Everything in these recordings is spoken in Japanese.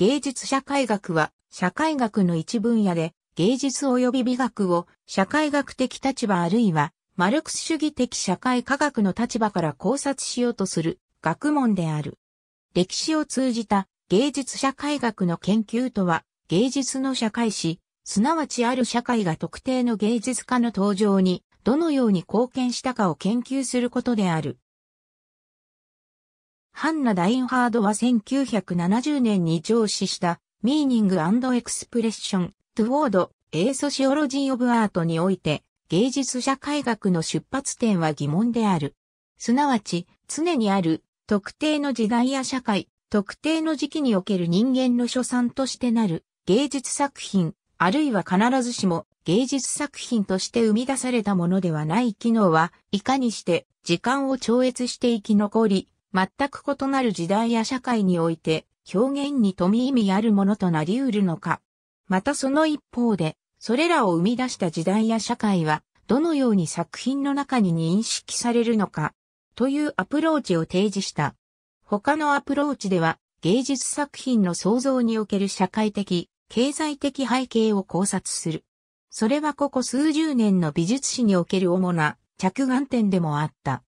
芸術社会学は社会学の一分野で芸術及び美学を社会学的立場あるいはマルクス主義的社会科学の立場から考察しようとする学問である。歴史を通じた芸術社会学の研究とは芸術の社会史、すなわちある社会が特定の芸術家の登場にどのように貢献したかを研究することである。ハンナ・ダインハートは1970年に上梓した Meaning and Expression、Toward、a Sociology of Art において芸術社会学の出発点は疑問である。すなわち、常にある特定の時代や社会、特定の時期における人間の所産としてなる芸術作品、あるいは必ずしも芸術作品として生み出されたものではない機能はいかにして時間を超越して生き残り、全く異なる時代や社会において表現に富意味あるものとなり得るのか。またその一方で、それらを生み出した時代や社会は、どのように作品の中に認識されるのか、というアプローチを提示した。他のアプローチでは、芸術作品の創造における社会的、経済的背景を考察する。それはここ数十年の美術史における主な着眼点でもあった。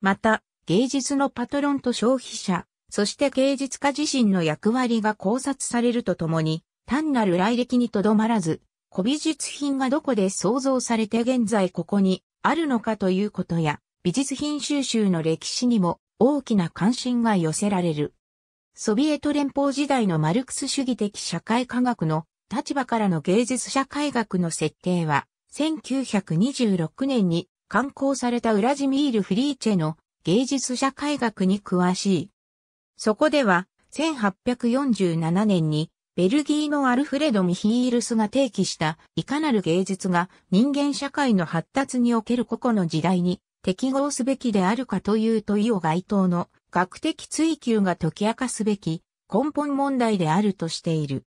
また、芸術のパトロンと消費者、そして芸術家自身の役割が考察されるとともに、単なる来歴にとどまらず、古美術品がどこで創造されて現在ここにあるのかということや、美術品収集の歴史にも大きな関心が寄せられる。ソビエト連邦時代のマルクス主義的社会科学の立場からの芸術社会学の設定は、1926年に刊行されたウラジミール・フリーチェの芸術社会学に詳しい。そこでは、1847年にベルギーのアルフレド・ミヒールスが提起したいかなる芸術が人間社会の発達における個々の時代に適合すべきであるかという問いを該当の学的追求が解き明かすべき根本問題であるとしている。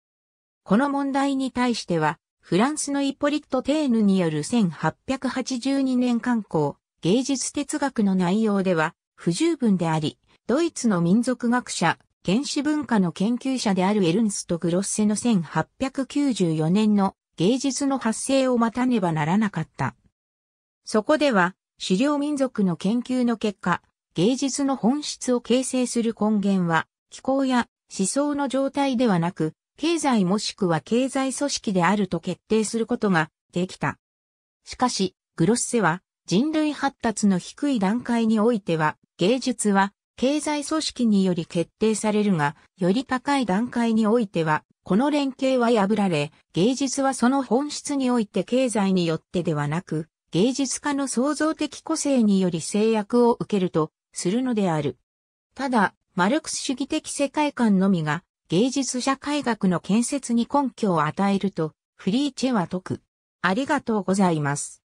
この問題に対しては、フランスのイポリット・テーヌによる1882年刊行、芸術哲学の内容では不十分であり、ドイツの民族学者、原始文化の研究者であるエルンスト・グロッセの1894年の芸術の発生を待たねばならなかった。そこでは、狩猟民族の研究の結果、芸術の本質を形成する根源は、気候や思想の状態ではなく、経済もしくは経済組織であると決定することができた。しかし、グロッセは人類発達の低い段階においては、芸術は経済組織により決定されるが、より高い段階においては、この連携は破られ、芸術はその本質において経済によってではなく、芸術家の創造的個性により制約を受けるとするのである。ただ、マルクス主義的世界観のみが芸術社会学の建設に根拠を与えると、フリーチェは説く。ありがとうございます。